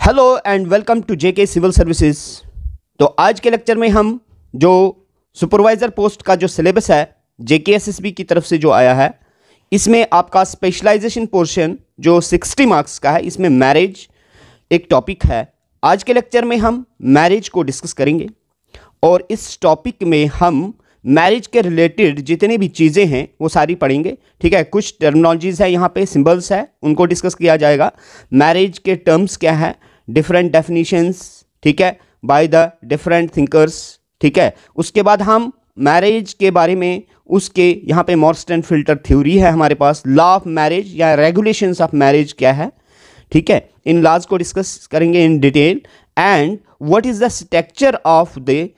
Hello and welcome to JK civil services तो आज के लेक्चर में हम जो सुपरवाइज़र पोस्ट का जो सिलेबस है जेके एसएसबी की तरफ़ से जो आया है, इसमें आपका स्पेशलाइजेशन पोर्शन जो 60 मार्क्स का है, इसमें मैरिज एक टॉपिक है। आज के लेक्चर में हम मैरिज को डिस्कस करेंगे और इस टॉपिक में हम मैरिज के रिलेटेड जितनी भी चीज़ें हैं, वो सारी पढ़ेंगे। ठीक है, कुछ टर्मिनोलॉजीज़ है यहाँ पे सिंबल्स है, उनको डिस्कस किया जाएगा। मैरिज के टर्म्स क्या है डिफरेंट डेफिनेशंस ठीक है बाय द डिफरेंट थिंकर्स ठीक है। उसके बाद हम मैरिज के बारे में, उसके यहाँ पे मॉर्स्टन फ़िल्टर थ्योरी है हमारे पास। लॉ ऑफ़ मैरिज या रेगुलेशंस ऑफ़ मैरिज क्या है, ठीक है। इन लॉज को डिस्कस करेंगे in detail and what is the structure of the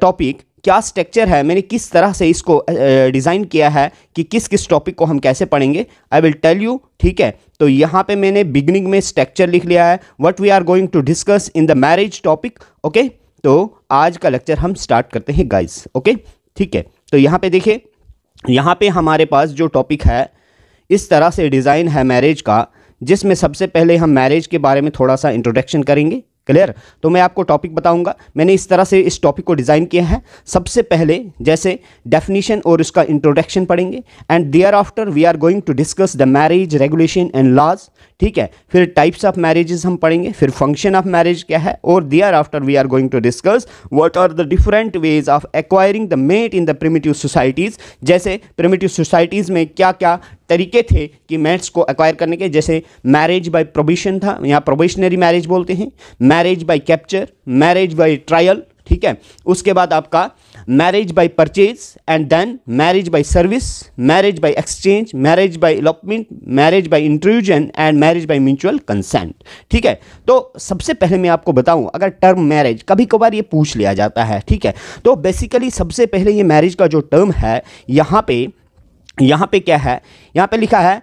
topic क्या स्ट्रक्चर है? मैंने किस तरह से इसको डिज़ाइन किया है कि किस किस टॉपिक को हम कैसे पढ़ेंगे? आई विल टेल यू ठीक है? तो यहाँ पे मैंने बिगनिंग में स्ट्रक्चर लिख लिया है। What we are going to discuss in the marriage topic okay तो आज का लेक्चर हम स्टार्ट करते हैं गाइस ओके ठीक है? तो यहाँ पे देखिए, यहाँ पे हमारे पास जो टॉपिक है, इस तरह से डिज़ाइन है मैरिज का, जिसमें सबसे पहले हम मैरिज के बारे में थोड़ा सा इंट्रोडक्शन करेंगे। क्लियर तो मैं आपको टॉपिक बताऊँगा। मैंने इस तरह से इस टॉपिक को डिज़ाइन किया है। सबसे पहले जैसे डेफिनेशन और उसका इंट्रोडक्शन पढ़ेंगे। And thereafter we are going to discuss the marriage regulation and laws ठीक है? फिर टाइप्स ऑफ़ मैरिजेस हम पढ़ेंगे, फिर फ़ंक्शन ऑफ़ मैरिज क्या है? और thereafter we are going to discuss what are the different ways of acquiring the mate in the primitive societies जैसे प्रिमिटिव सोसाइटीज़ में क्या क्या तरीके थे कि मेट्स को एक्वायर करने के? जैसे मैरिज बाय प्रोबिशन था यहाँ प्रोबिशनरी मैरिज बोलते हैं। Marriage by capture marriage by trial ठीक है? उसके बाद आपका marriage by purchase and then marriage by service marriage by exchange marriage by elopement marriage by intrusion and marriage by mutual consent ठीक है? तो सबसे पहले मैं आपको बताऊँ, अगर टर्म मैरिज कभी कभार ये पूछ लिया जाता है, ठीक है? तो बेसिकली सबसे पहले ये मैरिज का जो टर्म है, यहाँ पे यहाँ पे क्या है? यहाँ पे लिखा है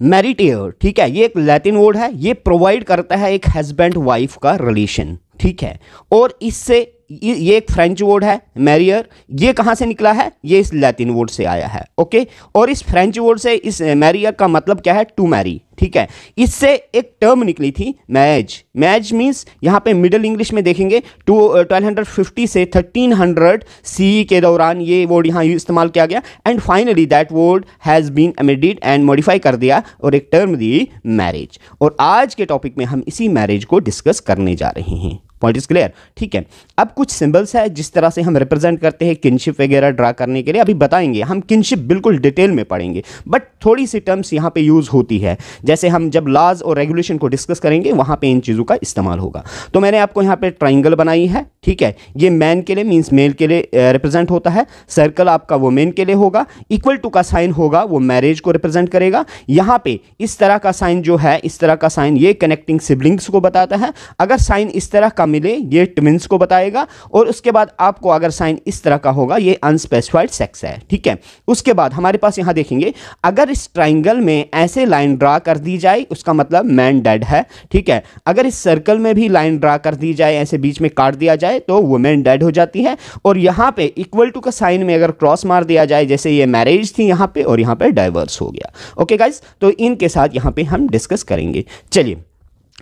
मैरिटेयर ठीक है? ये एक लैटिन वर्ड है, ये प्रोवाइड करता है एक हस्बैंड वाइफ का रिलेशन ठीक है? और इससे ये एक फ्रेंच वर्ड है मैरियर ये कहाँ से निकला है? ये इस लैटिन वर्ड से आया है ओके और इस फ्रेंच वर्ड से इस मैरियर का मतलब क्या है? टू मैरी ठीक है? इससे एक टर्म निकली थी मैज मैज मीन्स यहाँ पे मिडिल इंग्लिश में देखेंगे टू ट्वेल्व हंड्रेड फिफ्टी से थर्टीन हंड्रेड सी के दौरान ये वर्ड यहाँ इस्तेमाल किया गया। And finally that word has been amended and modify कर दिया और एक टर्म दी मैरिज और आज के टॉपिक में हम इसी मैरिज को डिस्कस करने जा रहे हैं। पॉइंट इज़ क्लियर ठीक है। अब कुछ सिंबल्स है जिस तरह से हम रिप्रेजेंट करते हैं किनशिप वगैरह ड्रा करने के लिए। अभी बताएँगे, हम किनशिप बिल्कुल डिटेल में पढ़ेंगे। बट थोड़ी सी टर्म्स यहाँ पे यूज़ होती है। जैसे हम जब लॉज और रेगुलेशन को डिस्कस करेंगे, वहाँ पे इन चीज़ों का इस्तेमाल होगा। तो मैंने आपको यहाँ पे ट्राइंगल बनाई है, ठीक है। ये मैन के लिए मीन्स मेल के लिए रिप्रेजेंट होता है। सर्कल आपका वो मेन के लिए होगा। इक्वल टू का साइन होगा, वो मैरिज को रिप्रेजेंट करेगा। यहाँ पे इस तरह का साइन जो है, इस तरह का साइन ये कनेक्टिंग सिबलिंग्स को बताता है। अगर साइन इस तरह का मिले, ये ट्विंस को बताएगा और उसके बाद आपको अगर साइन इस तरह का होगा, ये अनस्पेसिफाइड सेक्स है, ठीक है? उसके बाद हमारे पास यहाँ देखेंगे, अगर इस ट्राइंगल में ऐसे लाइन ड्रा कर दी जाए, उसका मतलब मैन डेड है, ठीक है? अगर इस सर्कल में भी लाइन ड्रा कर दी जाए, ऐसे बीच में काट दिया जाए तो वुमेन डेड हो जाती है और यहाँ पे इक्वल टू का साइन में अगर क्रॉस मार दिया जाए, जैसे ये मैरिज थी यहाँ पे और यहाँ पे डाइवर्स हो गया ओके गाइज़ तो इनके साथ यहाँ पे हम डिस्कस करेंगे। चलिए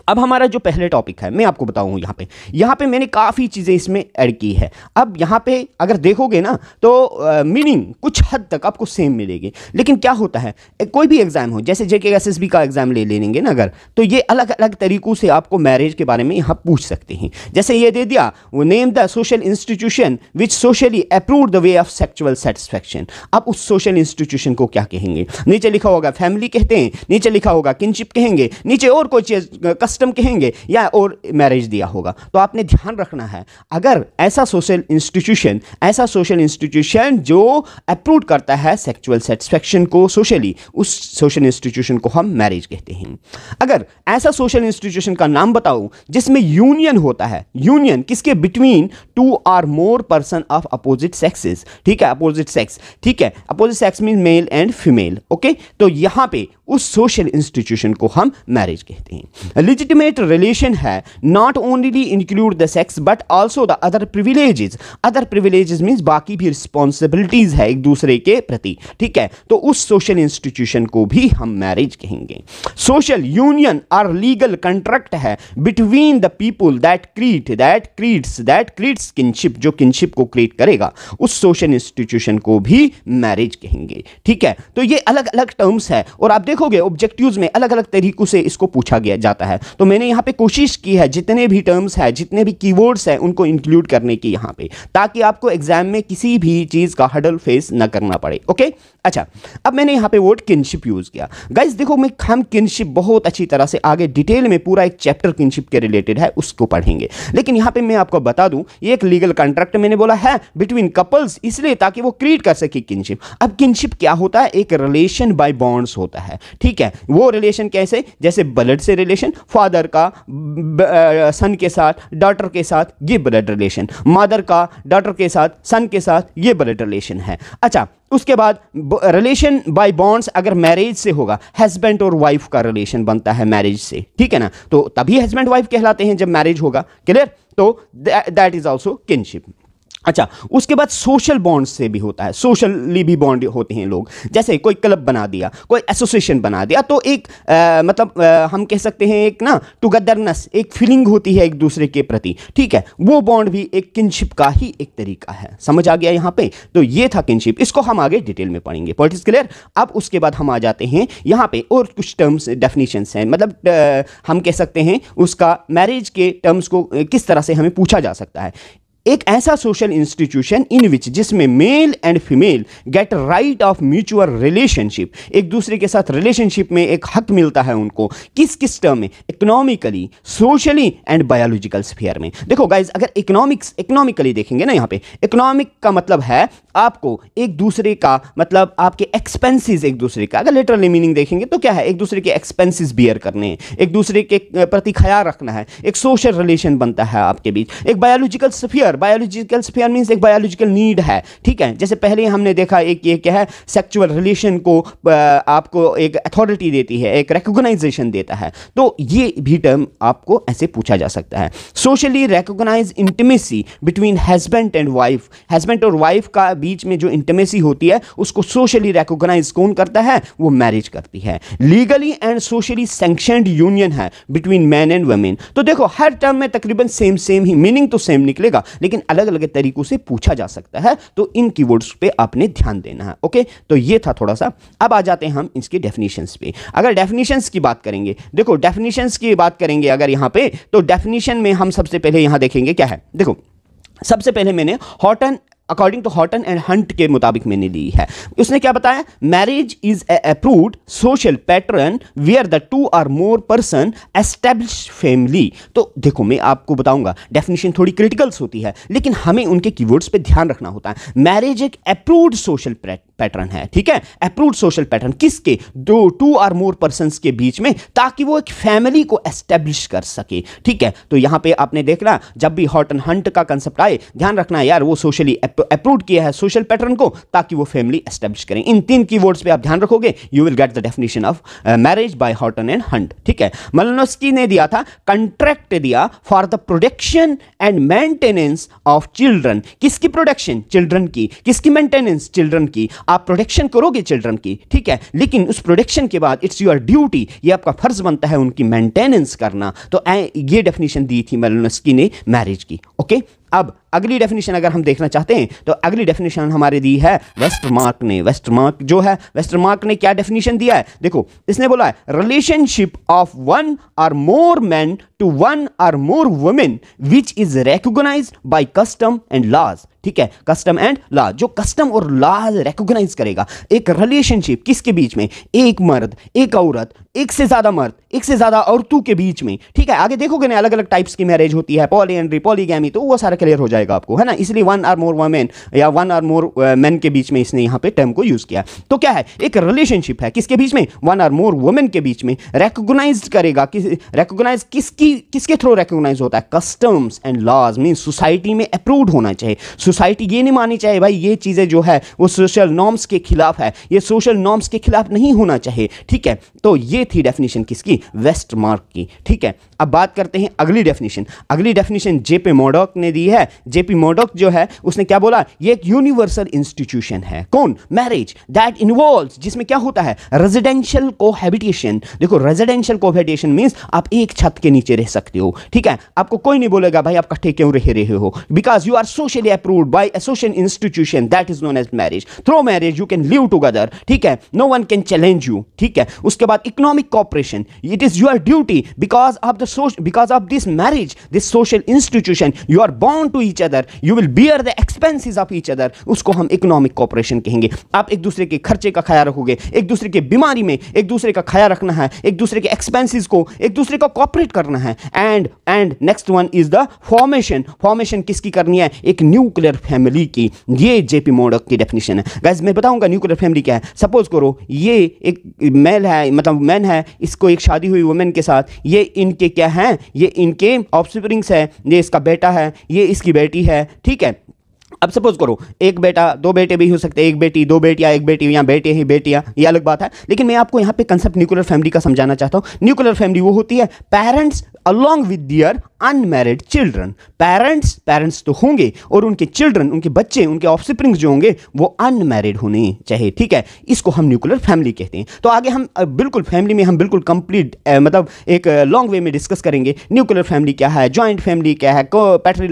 अब हमारा जो पहले टॉपिक है, मैं आपको बताऊँ यहाँ पे। यहाँ पे मैंने काफ़ी चीज़ें इसमें ऐड की है। अब यहाँ पे अगर देखोगे ना तो मीनिंग कुछ हद तक आपको सेम मिलेगी। लेकिन क्या होता है कोई भी एग्ज़ाम हो, जैसे जे के का एग्ज़ाम ले लेंगे ना अगर तो ये अलग अलग तरीक़ों से आपको मैरिज के बारे में यहाँ पूछ सकते हैं। जैसे ये दे दिया वो name the social institution which socially approve the way of sexual satisfaction अब उस सोशल इंस्टीट्यूशन को क्या कहेंगे? नीचे लिखा होगा फैमिली कहते हैं, नीचे लिखा होगा किनशिप कहेंगे, नीचे और कोई चीज़ कस्टम कहेंगे या और मैरिज दिया होगा। तो आपने ध्यान रखना है, अगर ऐसा सोशल इंस्टीट्यूशन ऐसा सोशल इंस्टीट्यूशन जो अप्रूव करता है सेक्चुअल सेटिस्फेक्शन को सोशली उस सोशल इंस्टीट्यूशन को हम मैरिज कहते हैं। अगर ऐसा सोशल इंस्टीट्यूशन का नाम बताऊँ, जिसमें यूनियन होता है यूनियन किसके between two or more person of opposite sexes ठीक है अपोजिट सेक्स ठीक है opposite sex mean male and female okay तो यहाँ पे उस सोशल इंस्टीट्यूशन को हम मैरिज कहते हैं। लिजिटिमेट रिलेशन है not only include the sex but also the other privileges other privileges means बाकी भी रिस्पॉन्सिबिलिटीज है एक दूसरे के प्रति, ठीक है? तो उस सोशल इंस्टीट्यूशन को भी हम मैरिज कहेंगे। Social union or legal contract है between the people that create that creates that creates kinship जो किनशिप को क्रिएट करेगा, उस सोशल इंस्टीट्यूशन को भी मैरिज कहेंगे, ठीक है? तो ये अलग अलग टर्म्स है और आप देखोगे ऑब्जेक्टिव्स में अलग अलग तरीकों से इसको पूछा गया जाता है। तो मैंने यहाँ पे कोशिश की है, जितने भी टर्म्स है, जितने भी कीवर्ड्स हैं, उनको इंक्लूड करने की यहाँ पे, ताकि आपको एग्ज़ाम में किसी भी चीज़ का हडल फेस ना करना पड़े ओके अच्छा अब मैंने यहाँ पे वर्ड किनशिप यूज़ किया। गाइज़ देखो, मैं हम किनशिप बहुत अच्छी तरह से आगे डिटेल में पूरा एक चैप्टर किनशिप के रिलेटेड है, उसको पढ़ेंगे। लेकिन यहाँ पे मैं आपको बता दूँ, ये एक लीगल कॉन्ट्रैक्ट मैंने बोला है बिटवीन कपल्स इसलिए ताकि वो क्रिएट कर सके किनशिप अब किनशिप क्या होता है? एक रिलेशन बाय बॉन्ड्स होता है, ठीक है? वो रिलेशन कैसे? जैसे ब्लड से रिलेशन फादर का सन के साथ डॉटर के साथ, ये ब्लड रिलेशन मदर का डॉटर के साथ सन के साथ, ये ब्लड रिलेशन है। अच्छा उसके बाद रिलेशन बाय बॉन्ड्स अगर मैरिज से होगा हस्बैंड और वाइफ का रिलेशन बनता है मैरिज से, ठीक है ना? तो तभी हस्बैंड वाइफ कहलाते हैं जब मैरिज होगा क्लियर तो दैट इज़ ऑल्सो किनशिप अच्छा उसके बाद सोशल बॉन्ड से भी होता है। सोशली भी बॉन्ड होते हैं लोग। जैसे कोई क्लब बना दिया कोई एसोसिएशन बना दिया तो एक आ, मतलब आ, हम कह सकते हैं एक ना टुगेदरनेस एक फीलिंग होती है एक दूसरे के प्रति। ठीक है वो बॉन्ड भी एक किनशिप का ही एक तरीका है। समझ आ गया यहाँ पे? तो ये था किनशिप इसको हम आगे डिटेल में पढ़ेंगे। इज़ क्लियर अब उसके बाद हम आ जाते हैं यहाँ पे और कुछ टर्म्स डेफिनेशंस हैं। मतलब हम कह सकते हैं उसका मैरिज के टर्म्स को किस तरह से हमें पूछा जा सकता है। एक ऐसा सोशल इंस्टीट्यूशन इन विच जिसमें male and female get right of mutual relationship एक दूसरे के साथ रिलेशनशिप में एक हक मिलता है उनको, किस किस टर्म में? Economically socially and biological sphere में। देखो गाइज़ अगर इकोनॉमिक्स इकोनॉमिकली देखेंगे ना यहाँ पे इकोनॉमिक का मतलब है आपको एक दूसरे का मतलब आपके एक्सपेंसिस एक दूसरे का। अगर लिटरली मीनिंग देखेंगे तो क्या है? एक दूसरे के एक्सपेंसिस बियर करने हैं, एक दूसरे के प्रति ख्याल रखना है, एक सोशल रिलेशन बनता है आपके बीच, एक biological sphere sphere biological sphere means एक बायोलॉजिकल नीड है, ठीक है? जैसे पहले हमने देखा, एक ये क्या है? सेक्चुअल रिलेशन को आपको एक अथॉरिटी देती है, एक रिकोगनाइजेशन देता है। तो ये भी टर्म आपको ऐसे पूछा जा सकता है। Socially recognise intimacy between husband and wife husband और वाइफ का बीच में जो इंटीमेसी होती है, उसको सोशली रिकोगनाइज कौन करता है? वो मैरिज करती है। Legally and socially sanctioned union है बिटवीन मैन एंड वुमेन तो देखो, हर टर्म में तकरीबन सेम सेम ही मीनिंग तो सेम निकलेगा लेकिन अलग अलग तरीकों से पूछा जा सकता है तो इन कीवर्ड्स पे आपने ध्यान देना है ओके तो ये था थोड़ा सा अब आ जाते हैं हम इसके डेफिनेशंस पे। अगर डेफिनेशंस की बात करेंगे, देखो डेफिनेशंस की बात करेंगे अगर यहाँ पे तो डेफिनेशन में हम सबसे पहले यहाँ देखेंगे क्या है? देखो, सबसे पहले मैंने Horton according to Horton and Hunt के मुताबिक मैंने ली है। उसने क्या बताया? Marriage is a approved social pattern where the two or more person establish family तो देखो, मैं आपको बताऊँगा डेफिनेशन थोड़ी क्रिटिकल्स होती है, लेकिन हमें उनके कीवर्ड्स पे ध्यान रखना होता है। मैरिज एक अप्रूव्ड सोशल पैटर्न है, ठीक है? अप्रूव्ड सोशल पैटर्न किसके? दो टू आर मोर पर्सन के बीच में, ताकि वो एक फैमिली को एस्टेब्लिश कर सके, ठीक है? तो यहाँ पे आपने देखना, जब भी हॉट एंड हंट का कंसेप्ट आए, ध्यान रखना यार, वो सोशली अप्रूव किया है सोशल पैटर्न को, ताकि वो फैमिली एस्टेब्लिश करें। इन तीन की पे आप ध्यान रखोगे you will get the definition of marriage by Horton and Hunt ठीक है? मलनोस्की ने दिया था कंट्रैक्ट दिया for the production and maintenance of children किसकी प्रोडक्शन चिल्ड्रन की। किसकी मेंटेनेंस चिल्ड्रन की। आप प्रोडक्शन करोगे चिल्ड्रन की, ठीक है? लेकिन उस प्रोडक्शन के बाद इट्स योर ड्यूटी ये आपका फ़र्ज़ बनता है उनकी मेंटेनेंस करना। तो ये डेफिनेशन दी थी मेलोनस्की ने मैरिज की ओके अब अगली डेफिनेशन अगर हम देखना चाहते हैं तो अगली डेफिनेशन हमारे दी है वेस्ट मार्क ने। वेस्ट मार्क जो है वेस्ट मार्क ने क्या डेफिनेशन दिया है? देखो, इसने बोला है relationship of one or more man to one or more women which is recognise by custom and laws ठीक है कस्टम एंड लॉ जो कस्टम और लॉज रिकोगनाइज करेगा, एक रिलेशनशिप किसके बीच में? एक मर्द, एक औरत एक से ज़्यादा मर्द, एक से ज़्यादा औरतों के बीच में, ठीक है? आगे देखोगे ना अलग अलग टाइप्स की मैरिज होती है पॉली एंड्री पॉलीगैमी तो वो सारा क्लियर हो जाएगा आपको, है ना? इसलिए वन आर मोर वमेन या वन आर मोर मैन के बीच में इसने यहाँ पे टर्म को यूज़ किया। तो क्या है? एक रिलेशनशिप है। किसके बीच में? वन आर मोर वुमेन के बीच में। रिकोगनाइज करेगा किस रिकोगनाइज किसकी, किसके थ्रू रिकोगनाइज होता है? Customs and laws mean society में अप्रूव्ड होना चाहिए। सोसाइटी ये नहीं माननी चाहिए, भाई, ये चीज़ें जो है, वो सोशल नॉर्म्स के खिलाफ है। ये सोशल नॉर्म्स के खिलाफ नहीं होना चाहिए, ठीक है? तो ये थी डेफिनेशन किसकी? वेस्ट मार्क की। ठीक है? अब बात करते हैं अगली डेफिनेशन अगली डेफिनेशन जेपी मोडॉक ने दी है। जेपी मोडॉक जो है, उसने क्या बोला? ये एक यूनिवर्सल इंस्टीट्यूशन है। कौन? मैरिज दैट इन्वॉल्व जिसमें क्या होता है? रेजिडेंशियल कोहैबिटेशन देखो रेजिडेंशियल कोहैबिटेशन मींस आप एक छत के नीचे रह सकते हो। ठीक है? आपको कोई नहीं बोलेगा, भाई, आप कट्ठे क्यों रह रहे हो? Because you are socially approved by a social institution that is known as marriage. Through marriage, you can live together. ठीक है? No one can challenge you ठीक है? उसके बाद economic cooperation. It is your duty. Because of the social because of this marriage, this social institution, you are bound to each other. You will bear the expenses of each other. उसको हम economic cooperation कहेंगे। आप एक दूसरे के खर्चे का ख्याल रखोगे। एक दूसरे के बीमारी में एक दूसरे का ख्याल रखना है। एक दूसरे के एक्सपेंसेस को एक दूसरे को कॉपरेट करना है। And and next one is the formation formation किसकी करनी है? एक न्यूक्लियर फैमिली की। ये जेपी मोडक की डेफिनेशन है। गैस मैं बताऊँगा न्यूक्लियर फैमिली क्या है। सपोज़ करो, ये एक मेल है मतलब मैन है, इसको एक शादी हुई वुमेन के साथ, ये इनके क्या हैं? ये इनके ऑफस्प्रिंग्स है, ये इसका बेटा है, ये इसकी बेटी है, ठीक है? अब सपोज़ करो, एक बेटा, दो बेटे भी हो सकते हैं, एक बेटी, दो बेटियाँ, एक बेटी, या बेटे ही बेटियाँ, ये अलग बात है। लेकिन मैं आपको यहाँ पे कंसेप्ट न्यूक्लियर फैमिली का समझाना चाहता हूँ। न्यूक्लियर फैमिली वो होती है parents along with their unmarried children parents parents तो होंगे, और उनके चिल्ड्रन उनके बच्चे, उनके ऑफस्प्रिंग्स जो होंगे, वो अनमेरिड होने चाहिए, ठीक है? इसको हम न्यूक्लियर फैमिली कहते हैं। तो आगे हम बिल्कुल फैमिली में हम बिल्कुल कंप्लीट मतलब एक लॉन्ग वे में डिस्कस करेंगे। न्यूक्लियर फैमिली क्या है? जॉइंट फैमिली क्या है? पैट्री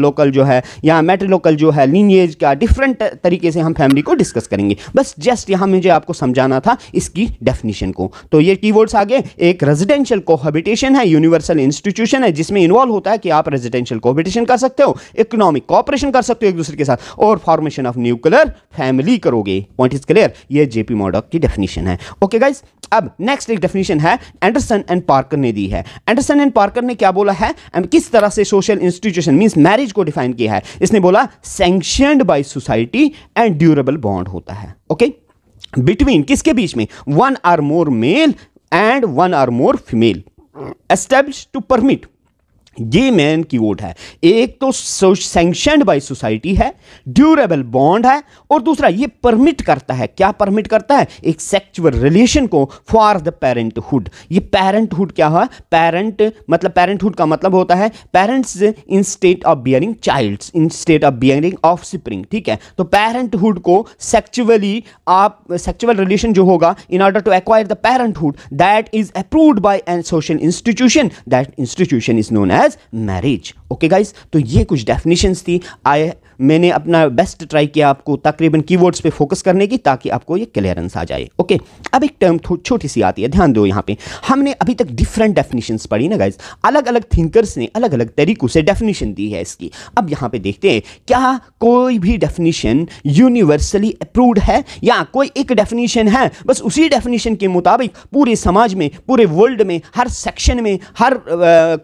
लोकल जो है, या मेट्री लोकल जो है लीनिएज का डिफरेंट तरीके से हम फैमिली को डिस्कस करेंगे। बस जस्ट यहाँ मुझे आपको समझाना था इसकी डेफिनेशन को। तो ये कीवर्ड्स आगे एक रेजिडेंशियल कोहबिटेशन है यूनिवर्सल इंस्टीट्यूशन है, जिसमें इन्वॉल्व होता है कि आप रेजिडेंशियल कोहबिटेशन कर सकते हो इकोनॉमिक कॉपरेशन कर सकते हो एक दूसरे के साथ, और फॉर्मेशन ऑफ़ न्यूक्लियर फैमिली करोगे। पॉइंट इज़ क्लियर ये जेपी मॉडक की डेफिनेशन है। ओके गाइज़ अब नेक्स्ट एक डेफिनेशन है एंडरसन एंड पार्कर ने दी है। एंडरसन एंड पार्कर ने क्या बोला है? किस तरह से सोशल इंस्टीट्यूशन मींस मैरिज को डिफाइन किया है? इसने बोला sanctioned by society and durable bond होता है ओके बिटवीन किसके बीच में? One or more male and one or more female establish to permit ये मैन की वोट है। एक तो सैंक्शनड बाय सोसाइटी है ड्यूरेबल बॉन्ड है, और दूसरा ये परमिट करता है। क्या परमिट करता है? एक सेक्चुअल रिलेशन को फॉर द पेरेंटहुड ये पेरेंटहुड क्या है? पेरेंट मतलब पेरेंटहुड का मतलब होता है parents in state of bearing child in state of bearing offspring ठीक है? तो पेरेंटहुड को सेक्चुअली आप सेक्चुअल रिलेशन जो होगा in order to acquire the parenthood that is approved by an social institution that institution is known as as marriage okay guys तो ये कुछ डेफिनेशंस थी। आए मैंने अपना बेस्ट ट्राई किया आपको तकरीबन कीवर्ड्स पे फोकस करने की ताकि आपको ये क्लियरेंस आ जाए। ओके अब एक टर्म छोटी सी आती है, ध्यान दो यहाँ पे। हमने अभी तक डिफरेंट डेफिनेशंस पढ़ी ना गाइज़ अलग अलग थिंकर्स ने अलग अलग तरीकों से डेफिनेशन दी है इसकी। अब यहाँ पे देखते हैं, क्या कोई भी डेफिनेशन यूनिवर्सली अप्रूव्ड है? या कोई एक डेफिनेशन है? बस उसी डेफिनेशन के मुताबिक पूरे समाज में, पूरे वर्ल्ड में, हर सेक्शन में, हर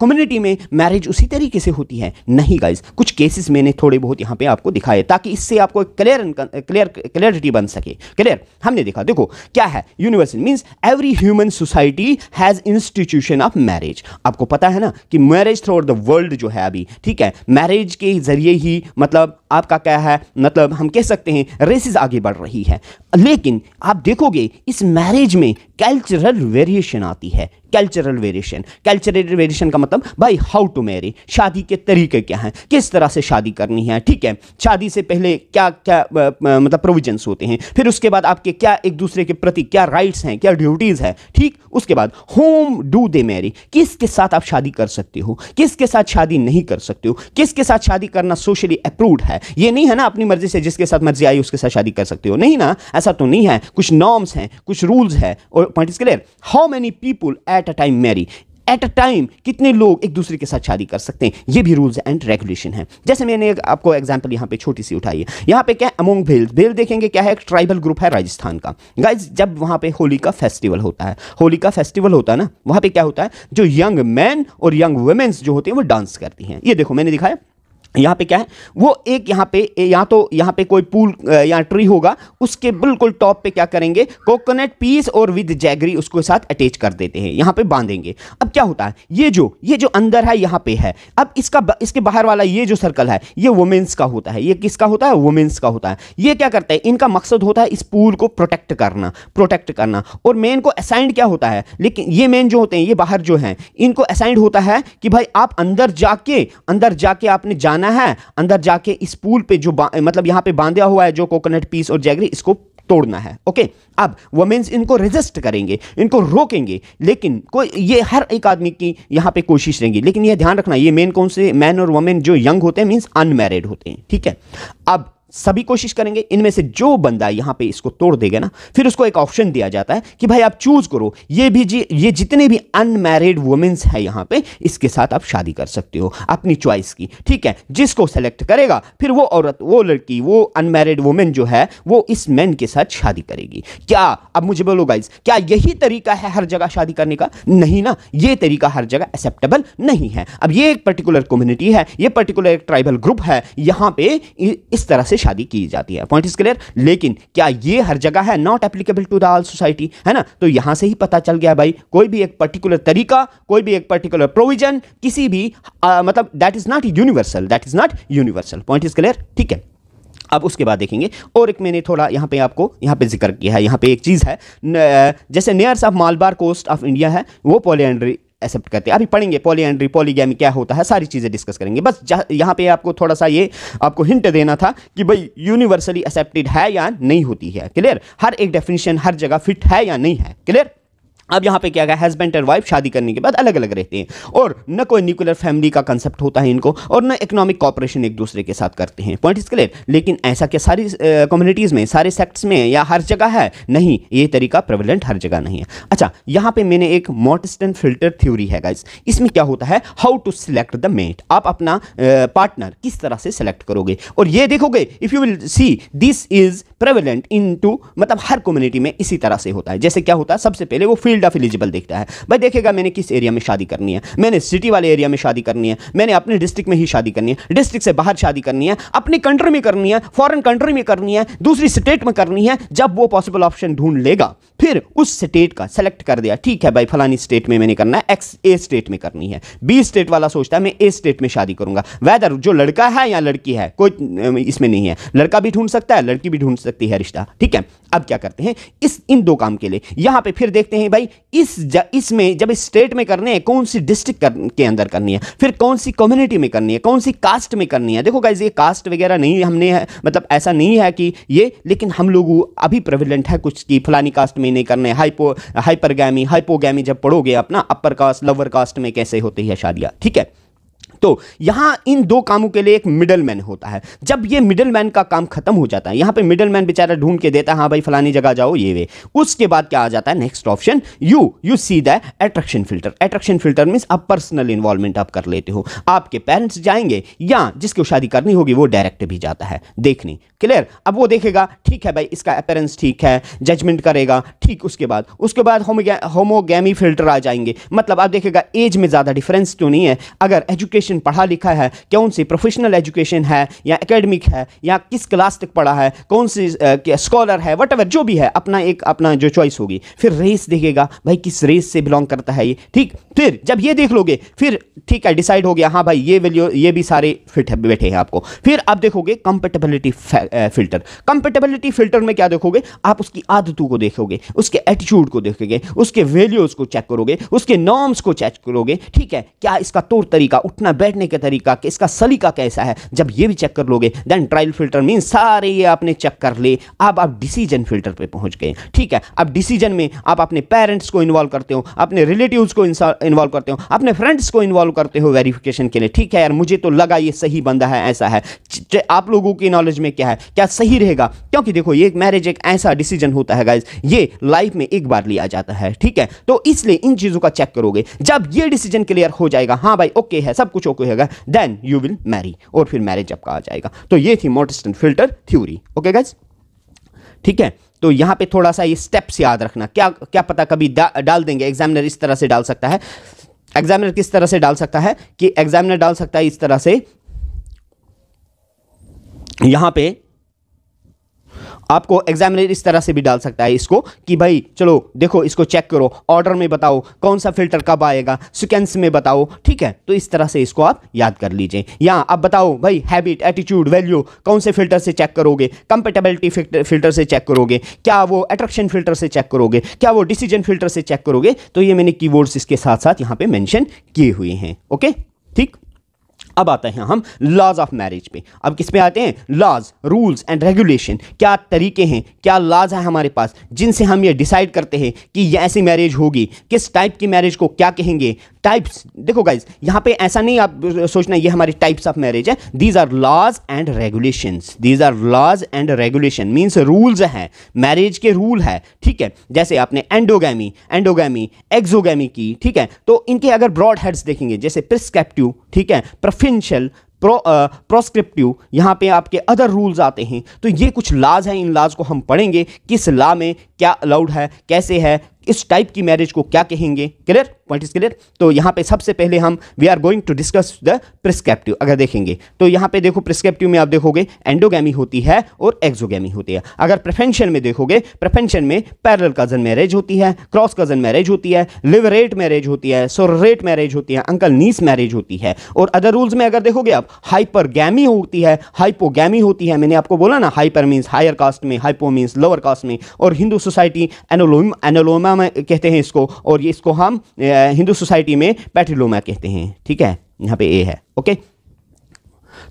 कम्युनिटी में मैरिज उसी तरीके से होती है। नहीं गाइज़ कुछ केसेस मैंने थोड़े बहुत यहाँ पे आपको दिखाए, ताकि इससे आपको क्लियर क्लियर क्लियरिटी बन सके। क्लियर हमने देखा, देखो, क्या है? Universal means every human society has institution of marriage आपको पता है ना कि मैरिज थ्रू द वर्ल्ड जो है अभी, ठीक है? मैरिज के ज़रिए ही मतलब आपका क्या है? मतलब हम कह सकते हैं रेसिस आगे बढ़ रही है। लेकिन आप देखोगे, इस मैरिज में कल्चरल वेरिएशन आती है। कल्चरल वेरिएशन कल्चरल वेरिएशन का मतलब भाई हाउ टू मैरी शादी के तरीके क्या हैं? किस तरह से शादी करनी है? ठीक है? शादी से पहले क्या क्या मतलब प्रोविजंस होते हैं। फिर उसके बाद आपके क्या एक दूसरे के प्रति क्या राइट्स हैं, क्या ड्यूटीज़ है? ठीक? उसके बाद होम डू दे मैरी किसके साथ आप शादी कर सकते हो? किसके साथ शादी नहीं कर सकते हो? किसके साथ शादी करना सोशली अप्रूव्ड है? ये नहीं है ना, अपनी मर्ज़ी से जिसके साथ मर्ज़ी आई उसके साथ शादी कर सकते हो। नहीं ना? ऐसा तो नहीं है। कुछ नॉर्म्स हैं, कुछ रूल्स है। और point is clear how many people at a time marry at a time कितने लोग एक दूसरे के साथ शादी कर सकते हैं? ये भी रूल्स एंड रेगुलेशन है। जैसे मैंने आपको एग्जांपल यहाँ पे छोटी सी उठाई है। यहाँ पे क्या है? अमोंग भेल भेल देखेंगे क्या है? एक ट्राइबल ग्रुप है राजस्थान का। गाइज़ जब वहाँ पे होली का फेस्टिवल होता है, होली का फेस्टिवल होता है ना, वहाँ पे क्या होता है? जो यंग मैन और यंग वुमेन्स जो होते हैं, वो डांस करती हैं। ये देखो, मैंने दिखाया। यहाँ पे क्या है? वो एक यहाँ पे यहाँ तो यहाँ पे कोई पूल या ट्री होगा, उसके बिल्कुल टॉप पे क्या करेंगे? कोकोनट पीस और विद जैगरी उसको साथ अटैच कर देते हैं, यहाँ पे बांधेंगे। अब क्या होता है? ये जो ये जो अंदर है, यहाँ पे है। अब इसका इसके बाहर वाला ये जो सर्कल है, ये वुमेंस का होता है। ये किसका होता है? वुमेंस का होता है। ये क्या करता है? इनका मकसद होता है इस पूल को प्रोटेक्ट करना प्रोटेक्ट करना। और मेन को असाइंड क्या होता है? लेकिन ये मेन जो होते हैं, ये बाहर जो है, इनको असाइंड होता है कि भाई आप अंदर जाके अंदर जाके आपने जाना जाना है, अंदर जाके इस पूल पे जो मतलब यहाँ पे बांधा हुआ है जो कोकोनट पीस और जैगरी इसको तोड़ना है ओके अब वुमेन्स इनको रेजिस्ट करेंगे, इनको रोकेंगे, लेकिन कोई, ये हर एक आदमी की यहाँ पे कोशिश रहेंगी, लेकिन ये ध्यान रखना, ये मेन कौन से मैन और वमेन जो यंग होते हैं मीन्स अनमेरिड होते हैं, ठीक है? अब सभी कोशिश करेंगे, इनमें से जो बंदा यहाँ पे इसको तोड़ देगा ना, फिर उसको एक ऑप्शन दिया जाता है कि भाई आप चूज़ करो, ये भी जी, ये जितने भी अनमैरिड वुमेन्स हैं यहाँ पे, इसके साथ आप शादी कर सकते हो, अपनी चॉइस की, ठीक है? जिसको सेलेक्ट करेगा, फिर वो औरत, वो लड़की, वो अनमैरिड वुमेन जो है, वो इस मैन के साथ शादी करेगी। क्या? अब मुझे बोलो गाइज़ क्या यही तरीका है हर जगह शादी करने का? नहीं ना, ये तरीका हर जगह एक्सेप्टेबल नहीं है। अब ये एक पर्टिकुलर कम्युनिटी है, ये पर्टिकुलर एक ट्राइबल ग्रुप है, यहाँ पे इस तरह से शादी की जाती है। पॉइंट इज़ क्लियर लेकिन क्या ये हर जगह है? Not applicable to the all society है ना? तो यहाँ से ही पता चल गया भाई कोई भी एक पर्टिकुलर तरीका कोई भी एक पर्टिकुलर प्रोविज़न किसी भी आ, मतलब that is not universal that is not universal point is clear ठीक है। अब उसके बाद देखेंगे। और एक मैंने थोड़ा यहाँ पे आपको यहाँ पे ज़िक्र किया है। यहाँ पे एक चीज़ है जैसे Nayars of Malabar coast of India है वो पॉलियंड्री एक्सेप्ट करते हैं। अभी पढ़ेंगे पॉलीएंड्री पॉलीगैमी क्या होता है, सारी चीज़ें डिस्कस करेंगे। बस यहाँ पे आपको थोड़ा सा ये, आपको हिंट देना था कि भाई यूनिवर्सली एक्सेप्टेड है या नहीं होती है। क्लियर हर एक डेफिनेशन हर जगह फिट है या नहीं है। क्लियर अब यहाँ पे क्या गया हस्बैंड और वाइफ शादी करने के बाद अलग अलग रहते हैं। और न कोई न्यूक्लियर फैमिली का कंसेप्ट होता है इनको, और न इकोनॉमिक कॉपरेशन एक दूसरे के साथ करते हैं। पॉइंट इज़ क्लियर लेकिन ऐसा क्या सारी कम्युनिटीज़ में, सारे सेक्ट्स में या हर जगह है? नहीं, ये तरीका प्रेवलेंट हर जगह नहीं है। अच्छा यहाँ पे मैंने एक मोटिस्टन फ़िल्टर थ्योरी है गाइज़ इसमें क्या होता है? How to select the mate आप अपना पार्टनर किस तरह से सेलेक्ट करोगे? और ये देखोगे if you will see this is prevalent in मतलब हर कम्युनिटी में इसी तरह से होता है। जैसे क्या होता है? सबसे पहले वो फ़ील्ड ऑफ़ एलिजिबल देखता है। भाई देखेगा मैंने किस एरिया में शादी करनी है? मैंने सिटी वाले एरिया में शादी करनी है। मैंने अपने डिस्ट्रिक्ट में ही शादी करनी है। डिस्ट्रिक्ट से बाहर शादी करनी है। अपनी कंट्री में करनी है। फॉरेन कंट्री में करनी है। दूसरी स्टेट में करनी है। जब वो पॉसिबल ऑप्शन ढूंढ लेगा, फिर उस स्टेट का सेलेक्ट कर दिया। ठीक है भाई, फलानी स्टेट में मैंने करना है। एक्स ए स्टेट में करनी है। बी स्टेट वाला सोचता है, मैं ए स्टेट में शादी करूँगा। वेदर जो लड़का है या लड़की है, कोई इसमें नहीं है। लड़का भी ढूंढ सकता है, लड़की भी ढूंढ सकती है रिश्ता। ठीक है? अब क्या करते हैं? इस, इन दो काम के लिए। यहाँ पे फिर देखते हैं भाई इस इसमें, जब इस स्टेट में करने हैं कौन सी डिस्ट्रिक्ट के अंदर करनी है? फिर कौन सी कम्युनिटी में करनी है? कौन सी कास्ट में करनी है? देखो गाइज़ ये कास्ट वगैरह नहीं हमने है मतलब ऐसा नहीं है कि ये, लेकिन हम लोग अभी प्रेविलेंट है कुछ की फलानी कास्ट में नहीं करने। हाइपो हाइपरगैमी हाइपोगैमी जब पढ़ोगे अपना अपर कास्ट लोअर कास्ट में कैसे होती है शादियाँ? ठीक है? तो यहाँ इन दो कामों के लिए एक मिडल मैन होता है। जब ये मिडल मैन का काम खत्म हो जाता है, यहाँ पे मिडल मैन बेचारा ढूंढ के देता है हाँ भाई, फलानी जगह जाओ, ये, वे। उसके बाद क्या आ जाता है next option you you see the attraction filter attraction filter mean आप पर्सनल इन्वॉल्वमेंट आप कर लेते हो। आपके पेरेंट्स जाएँगे, या जिसको शादी करनी होगी, वो डायरेक्ट भी जाता है। देखने। क्लियर अब वो देखेगा, ठीक है भाई, इसका अपेरेंस ठीक है जजमेंट करेगा। ठीक, उसके बाद। उसके बाद होमोगैमी फ़िल्टर आ जाएँगे। मतलब आप देखेगा एज में ज़्यादा डिफरेंस तो नहीं है। अगर एजुकेशन एजुकेशन पढ़ा लिखा है? कौन सी प्रोफेशनल एजुकेशन है या एकेडमिक है या किस क्लास तक पढ़ा है? कौन सी स्कॉलर है? वट जो भी है, अपना एक, अपना जो चॉइस होगी। फिर रेस देखेगा, भाई किस रेस से बिलोंग करता है ये? ठीक? फिर जब ये देख लोगे, फिर ठीक है डिसाइड हो गया हाँ भाई, ये वैल्यू ये भी सारे फिट है, बैठे हैं आपको। फिर आप देखोगे कंपेटेबिलिटी फ़िल्टर कंपेटेबिलिटी फ़िल्टर में क्या देखोगे? आप उसकी आदतों को देखोगे, उसके एटीट्यूड को देखोगे, उसके वैल्यूज़ को चेक करोगे, उसके नॉर्म्स को चेक करोगे, ठीक है? क्या इसका तौर तरीका, उठना, बैठने का तरीका इसका सलीका कैसा है? जब ये भी चेक कर लोगे देन ट्रायल फ़िल्टर मीन सारे ये आपने चेक कर ले। अब आप डिसीज़न फ़िल्टर पर पहुँच गए, ठीक है? अब डिसीज़न में आप अपने पेरेंट्स को इन्वॉल्व करते हो, अपने रिलेटिव्स को इन्वॉल्व करते हो। अपने फ्रेंड्स को इन्वॉल्व करते हो वेरिफिकेशन के लिए। ठीक है यार, मुझे तो लगा ये सही बंदा है, ऐसा है। आप लोगों की नॉलेज में क्या है? क्या सही रहेगा? क्योंकि देखो, ये मैरिज एक ऐसा डिसीज़न होता है गाइज़ ये लाइफ में एक बार लिया जाता है, ठीक है? तो इसलिए इन चीज़ों का चेक करोगे। जब ये डिसीज़न क्लियर हो जाएगा हाँ भाई ओके है, सब कुछ ओके होगा देन यू विल मैरी और फिर मैरिज आपका आ जाएगा। तो ये थी Murstein filter theory okay guys ठीक है? तो यहाँ पे थोड़ा सा ये स्टेप्स याद रखना। क्या क्या पता कभी डा, डाल देंगे। एग्जामिनर इस तरह से डाल सकता है। एग्जामिनर किस तरह से डाल सकता है कि एग्जामिनर डाल सकता है इस तरह से। यहाँ पे आपको एग्जामिनर इस तरह से भी डाल सकता है इसको कि भाई, चलो, देखो, इसको चेक करो ऑर्डर में बताओ, कौन सा फ़िल्टर कब आएगा सिक्वेंस में बताओ, ठीक है? तो इस तरह से इसको आप याद कर लीजिए। या आप बताओ, भाई हैबिट एटीट्यूड वैल्यू कौन से फ़िल्टर से चेक करोगे? कंपेटेबिलिटी फ़िल्टर से चेक करोगे? क्या वो अट्रैक्शन फ़िल्टर से चेक करोगे? क्या वो डिसीज़न फ़िल्टर से चेक करोगे? तो ये मैंने कीवर्ड्स इसके साथ साथ यहाँ पे मेंशन किए हुए हैं। ओके ठीक? अब आते हैं हम लॉज ऑफ़ मैरिज पे। अब किस पे आते हैं? लॉज रूल्स एंड रेगुलेशन क्या तरीके हैं? क्या लॉज है हमारे पास? जिनसे हम ये डिसाइड करते हैं कि ये ऐसी मैरिज होगी। किस टाइप की मैरिज को क्या कहेंगे? टाइप्स देखो गाइज़ यहाँ पे ऐसा नहीं आप सोचना ये हमारी टाइप्स ऑफ़ मैरिज है। These are laws and regulation these are laws and regulation means rules हैं। मैरिज के रूल है, ठीक है? जैसे आपने एंडोगैमी एंडोगैमी एक्सोगैमी की, ठीक है? तो इनके अगर ब्रॉड हेड्स देखेंगे, जैसे प्रिस्क्रिप्टिव ठीक है? प्रोफिशियल प्रो प्रोस्क्रिप्टिव यहाँ पे आपके अदर रूल्स आते हैं। तो ये कुछ लाज हैं, इन लाज को हम पढ़ेंगे, किस ला में क्या अलाउड है, कैसे है इस टाइप की मैरिज को क्या कहेंगे? क्लियर पॉइंट इज़ क्लियर तो यहाँ पे सबसे पहले हम we are going to discuss the prescriptive अगर देखेंगे। तो यहाँ पे देखो प्रिस्क्रिप्टिव में आप देखोगे एंडोगैमी होती है और एक्सोगैमी होती है। अगर प्रेफेंशन में देखोगे प्रेफेंशन में पैरल कज़न मैरिज होती है क्रॉस कज़न मैरिज होती है लिवरेट मैरिज होती है सोरेट मैरिज होती है अंकल नीस मैरिज होती है। और अदर रूल्स में अगर देखोगे आप हाइपरगैमी होती है हाइपोगैमी होती है, मैंने आपको बोला ना हाइपर मीन्स हायर कास्ट में हाइपो मीन्स लोअर कास्ट में, और हिंदू सोसाइटी एनोलोम एनोलोमा में कहते हैं इसको, और ये इसको हम हिंदू सोसाइटी में पैट्रिलोमा कहते हैं। ठीक है? यहाँ पे ए है। ओके?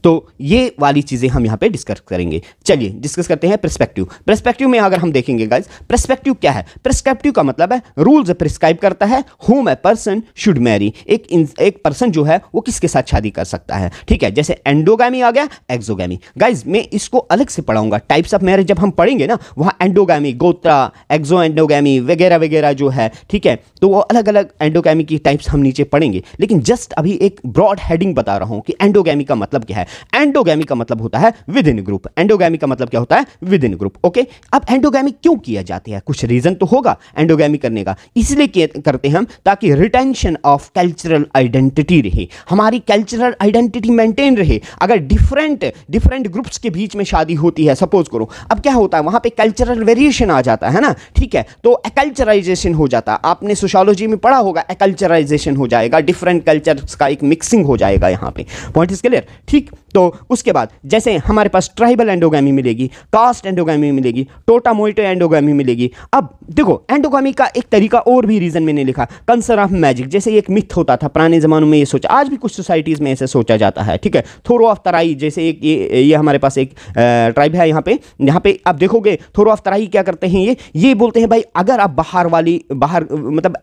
तो ये वाली चीज़ें हम यहाँ पे डिस्कस करेंगे। चलिए डिस्कस करते हैं प्रस्पेक्टिव प्रस्पेक्टिव में अगर हम देखेंगे गाइज़ प्रिस्पेक्टिव क्या है? प्रिस्क्रिप्टिव का मतलब है रूल्स प्रिस्क्राइब करता है whom a person should marry एक एक पर्सन जो है, वो किसके साथ शादी कर सकता है? ठीक है, जैसे एंडोगामी आ गया एक्सोगामी गाइज़ मैं इसको अलग से पढ़ाऊँगा। टाइप्स ऑफ़ मैरिज जब हम पढ़ेंगे ना, वहाँ एंडोगामी गोत्रा एक्सो एंडोगामी वगैरह वगैरह जो है, ठीक है तो वो अलग अलग एंडोगामी की टाइप्स हम नीचे पढ़ेंगे। लेकिन जस्ट अभी एक ब्रॉड हेडिंग बता रहा हूँ कि एंडोगामी का मतलब क्या है। एंडोगैमी का मतलब होता है विद इन ग्रुप एंडोगैमी का मतलब क्या होता है? विद इन ग्रुप ओके अब एंडोगैमी क्यों किया जाता है? कुछ रीजन तो होगा एंडोगैमी करने का। इसलिए करते हैं हम ताकि रिटेंशन ऑफ़ कल्चरल आइडेंटिटी रहे। हमारी कल्चरल आइडेंटिटी मेंटेन रहे। अगर डिफरेंट डिफरेंट ग्रुप्स के बीच में शादी होती है सपोज़ करो, अब क्या होता है? वहाँ पे कल्चरल वेरिएशन आ जाता है ना? ठीक है? तो एकल्चराइजेशन हो जाता। है आपने सोशोलॉजी में पढ़ा होगा एकल्चराइजेशन हो जाएगा। डिफरेंट कल्चर्स का एक मिक्सिंग हो जाएगा यहाँ पे। पॉइंट इज़ क्लियर ठीक? तो उसके बाद जैसे हमारे पास ट्राइबल एंडोगामी मिलेगी कास्ट एंडोगामी मिलेगी टोटा मोइटो एंडोगामी मिलेगी। अब देखो एंडोगामी का एक तरीका और भी रीजन मैंने लिखा कंसर ऑफ़ मैजिक जैसे एक मिथ होता था पुराने ज़मानों में ये सोचा, आज भी कुछ सोसाइटीज़ में ऐसे सोचा जाता है, ठीक है? थोरो ऑफ़ तराई जैसे एक ये ये हमारे पास एक ट्राइब है यहाँ पे यहाँ पे आप देखोगे थोरो ऑफ़ तराई क्या करते हैं ये? ये बोलते हैं, भाई, अगर आप बाहर वाली, बाहर मतलब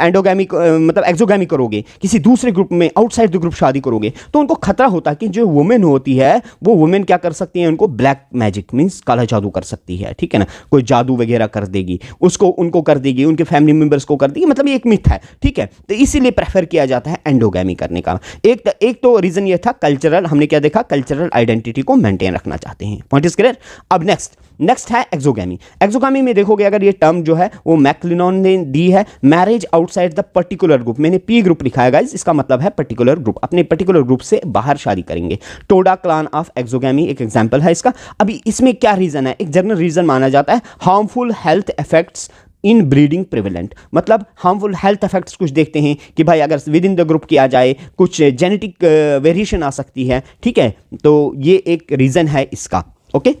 एंडोगामी मतलब एक्जोगामी करोगे, किसी दूसरे ग्रुप में आउटसाइड द ग्रुप शादी करोगे तो उनको खतरा होता है कि जो वुमेन होती है वो वुमेन क्या कर सकती है? उनको ब्लैक मैजिक मीन्स काला जादू कर सकती है ठीक है ना? कोई जादू वगैरह कर देगी उसको उनको कर देगी उनके फैमिली मेंबर्स को कर देगी मतलब एक मिथ है ठीक है? तो इसीलिए प्रेफर किया जाता है एंडोगैमी करने का। एक तो, एक तो रीजन ये था कल्चरल हमने क्या देखा? कल्चरल आइडेंटिटी को मेंटेन रखना चाहते हैं। पॉइंट इज़ क्लियर अब नेक्स्ट नेक्स्ट है एक्सोगामी एक्सोगामी में देखोगे अगर ये टर्म जो है वो मैक्लिनॉन ने दी है marriage outside the particular group मैंने पी ग्रुप लिखा है गाइज़ इसका मतलब है पर्टिकुलर ग्रुप अपने पर्टिकुलर ग्रुप से बाहर शादी करेंगे। टोडा क्लान ऑफ़ एक्सोगामी एक एग्ज़ाम्पल है इसका। अभी इसमें क्या रीजन है? एक जनरल रीजन माना जाता है harmful health effects inbreeding prevalent मतलब हार्मफुल हेल्थ इफेक्ट्स कुछ देखते हैं कि भाई अगर विद इन द ग्रुप किया जाए, कुछ जेनेटिक वेरिएशन आ सकती है, ठीक है? तो ये एक रीज़न है इसका ओके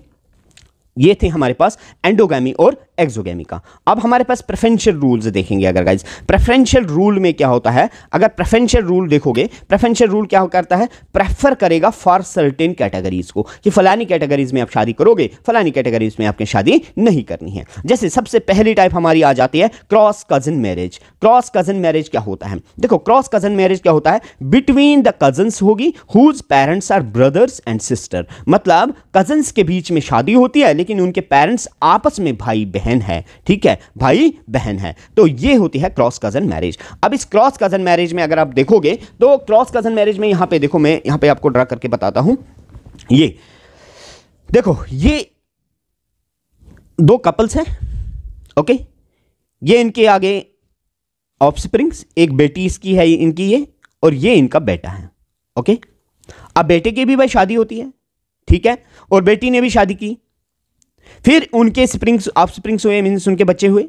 ये थे हमारे पास एंडोगैमी और एक्सोगैमी का अब हमारे पास प्रेफरेंशियल रूल्स देखेंगे अगर गाइज़ प्रेफरेंशियल रूल में क्या होता है? अगर प्रेफरेंशियल रूल देखोगे प्रेफरेंशियल रूल क्या करता है? प्रेफर करेगा फॉर सर्टेन कैटेगरीज को कि फलानी कैटेगरीज में आप शादी करोगे, फलानी कैटेगरीज में आपकी शादी नहीं करनी है। जैसे सबसे पहली टाइप हमारी आ जाती है cross cousin marriage cross cousin marriage क्या होता है? देखो क्रॉस कज़न मैरिज क्या होता है? बिटवीन द कजन्स होगी whose parents are brothers and sister मतलब कजन्स के बीच में शादी होती है, लेकिन उनके पेरेंट्स आपस में भाई बहन है। ठीक है? भाई, बहन है। तो ये होती है क्रॉस कज़न मैरिज अब इस क्रॉस कज़न मैरिज में अगर आप देखोगे तो क्रॉस कज़न मैरिज में यहाँ पे देखो, मैं यहाँ पे आपको ड्रा करके बताता हूँ। ये, देखो, ये दो कपल्स हैं ओके ये इनके आगे ऑफ़ स्प्रिंग्स एक बेटी इसकी है, इनकी ये, और ये इनका बेटा है ओके अब बेटे की भी भाई शादी होती है, ठीक है? और बेटी ने भी शादी की फिर उनके स्प्रिंग्स ऑफ़ स्प्रिंग्स हुए मीन्स उनके बच्चे हुए,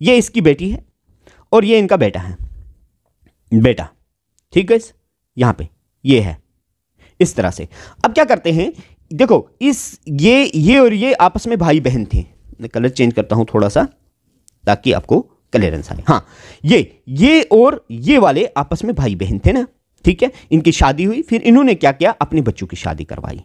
ये इसकी बेटी है और ये इनका बेटा है। बेटा, ठीक है यहाँ पे, ये है। इस तरह से। अब क्या करते हैं? देखो, इस, ये ये और ये आपस में भाई बहन थे। मैं कलर चेंज करता हूँ थोड़ा सा, ताकि आपको क्लियरेंस आए। हाँ ये ये और ये वाले आपस में भाई बहन थे ना, ठीक है? इनकी शादी हुई, फिर इन्होंने क्या किया? अपने बच्चों की शादी करवाई।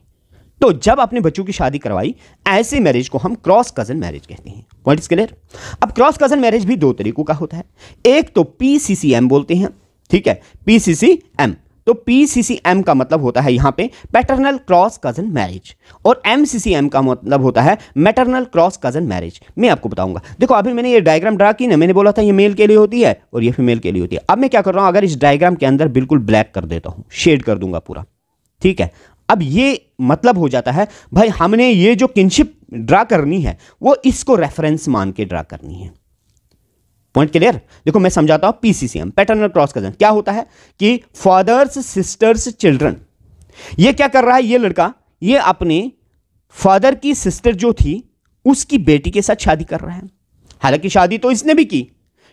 तो जब अपने बच्चों की शादी करवाई, ऐसे मैरिज को हम क्रॉस कज़न मैरिज कहते हैं। पॉइंट इज़ क्लियर अब क्रॉस कज़न मैरिज भी दो तरीकों का होता है। एक तो पीसीसीएम बोलते हैं, ठीक है? पीसीसीएम तो पीसीसीएम का मतलब होता है यहाँ पे पैटर्नल क्रॉस कज़न मैरिज और एमसीसीएम का मतलब होता है मैटरनल क्रॉस कज़न मैरिज मैं आपको बताऊँगा। देखो, अभी मैंने ये डायग्राम ड्रा की ना, मैंने बोला था ये मेल के लिए होती है और ये फीमेल के लिए होती है। अब मैं क्या कर रहा हूँ, अगर इस डायग्राम के अंदर बिल्कुल ब्लैक कर देता हूँ शेड कर दूँगा पूरा, ठीक है? अब ये मतलब हो जाता है, भाई, हमने ये जो किनशिप ड्रा करनी है, वो इसको रेफरेंस मान के ड्रा करनी है. पॉइंट क्लियर देखो, मैं समझाता हूँ पीसीसीएम पैटर्नल क्रॉस कज़न क्या होता है कि फादर्स सिस्टर्स चिल्ड्रन ये क्या कर रहा है, ये लड़का, ये अपने फादर की सिस्टर जो थी, उसकी बेटी के साथ शादी कर रहा है। हालाँकि शादी तो इसने भी की।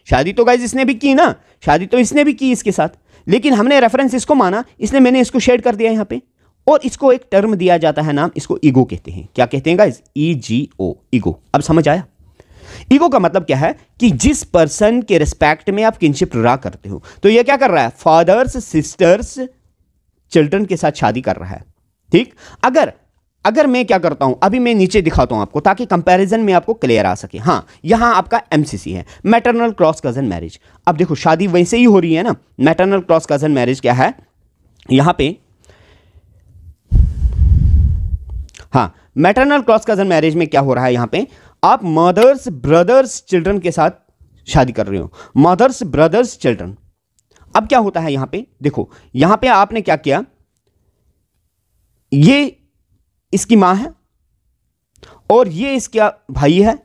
शादी तो गाइज़ इसने भी की ना। शादी तो इसने भी की इसके साथ। लेकिन हमने रेफरेंस इसको माना इसने मैंने इसको शेड कर दिया यहाँ पे। और इसको एक टर्म दिया जाता है नाम, इसको ईगो कहते हैं। क्या कहते हैं गाइज़ ई जी ओ ईगो अब समझ आया? ईगो का मतलब क्या है? कि जिस पर्सन के रिस्पेक्ट में आप किनशिप ड्रा करते हो तो ये क्या कर रहा है? फादर्स सिस्टर्स चिल्ड्रन के साथ शादी कर रहा है। ठीक? अगर अगर मैं क्या करता हूँ, अभी मैं नीचे दिखाता हूँ आपको, ताकि कंपैरिजन में आपको क्लियर आ सके। हाँ, यहाँ आपका एमसीसी है। मैटरनल क्रॉस कज़न मैरिज अब देखो, शादी वैसे ही हो रही है ना। मैटरनल क्रॉस कज़न मैरिज क्या है? यहाँ पे हाँ मैटरनल क्रॉस कज़न मैरिज में क्या हो रहा है यहाँ पे? आप मदर्स ब्रदर्स चिल्ड्रन के साथ शादी कर रहे हो। मदर्स ब्रदर्स चिल्ड्रन अब क्या होता है यहाँ पे? देखो, यहाँ पे आपने क्या किया? ये इसकी माँ है और ये इसका भाई है,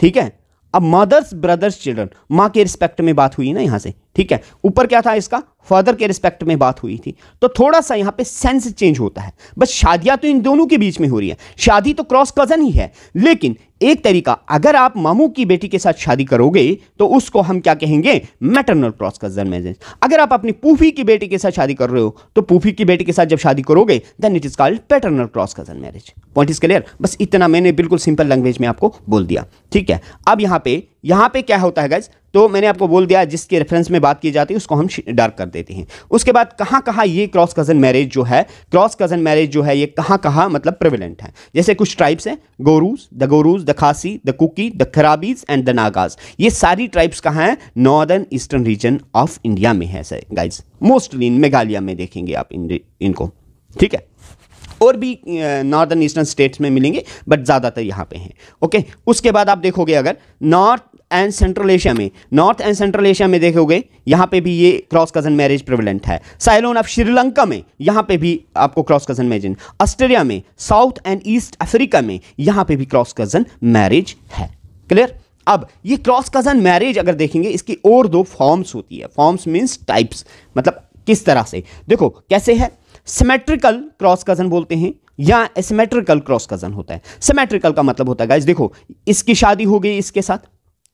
ठीक है? अब मदर्स ब्रदर्स चिल्ड्रन माँ के रिस्पेक्ट में बात हुई ना यहाँ से? ठीक है? ऊपर क्या था इसका? फादर के रिस्पेक्ट में बात हुई थी। तो थोड़ा सा यहाँ पे सेंस चेंज होता है। बस शादियाँ तो इन दोनों के बीच में हो रही है। शादी तो क्रॉस कज़न ही है। लेकिन एक तरीका, अगर आप मामू की बेटी के साथ शादी करोगे तो उसको हम क्या कहेंगे? मैटरनल क्रॉस कज़न मैरिज अगर आप अपनी पूफी की बेटी के साथ शादी कर रहे हो तो पूफी की बेटी के साथ जब शादी करोगे then it is called paternal cross cousin marriage point is clear बस इतना मैंने बिल्कुल सिंपल लैंग्वेज में आपको बोल दिया। ठीक है? अब यहाँ पे यहाँ पे क्या होता है गाइज़ तो मैंने आपको बोल दिया जिसके रेफरेंस में बात की जाती है उसको हम डार्क कर देते हैं। उसके बाद कहाँ कहाँ ये क्रॉस कज़न मैरिज जो है क्रॉस कज़न मैरिज जो है ये कहाँ कहाँ मतलब प्रिविलेंट है? जैसे कुछ ट्राइब्स हैं Garos the Garos the Khasi the Kuki the Karbis and the Nagas ये सारी ट्राइब्स कहाँ हैं? Northern eastern region of India में है sir guys mostly in Meghalaya में देखेंगे आप इन, इनको। ठीक है? और भी नॉर्दर्न ईस्टर्न स्टेट्स में मिलेंगे बट ज़्यादातर यहाँ पे हैं। ओके उसके बाद आप देखोगे अगर नॉर्थ एंड सेंट्रल एशिया में। नॉर्थ एंड सेंट्रल एशिया में देखोगे, यहाँ पे भी ये क्रॉस कज़न मैरिज प्रिवलेंट है। साइलोन ऑफ़ श्रीलंका में, यहाँ पे भी आपको क्रॉस कज़न मैरिज ऑस्ट्रेलिया में साउथ एंड ईस्ट अफ्रीका में, यहाँ पे भी क्रॉस कज़न मैरिज है। क्लियर अब, ये क्रॉस कज़न मैरिज अगर देखेंगे, इसकी और दो फॉर्म्स होती है। फॉर्म्स मीन्स टाइप्स मतलब किस तरह से? देखो, कैसे है? सिमेट्रिकल क्रॉस कज़न बोलते हैं, या एसिमेट्रिकल क्रॉस कज़न होता है। सिमेट्रिकल का मतलब होता है गाइस देखो, इसकी शादी हो गई इसके साथ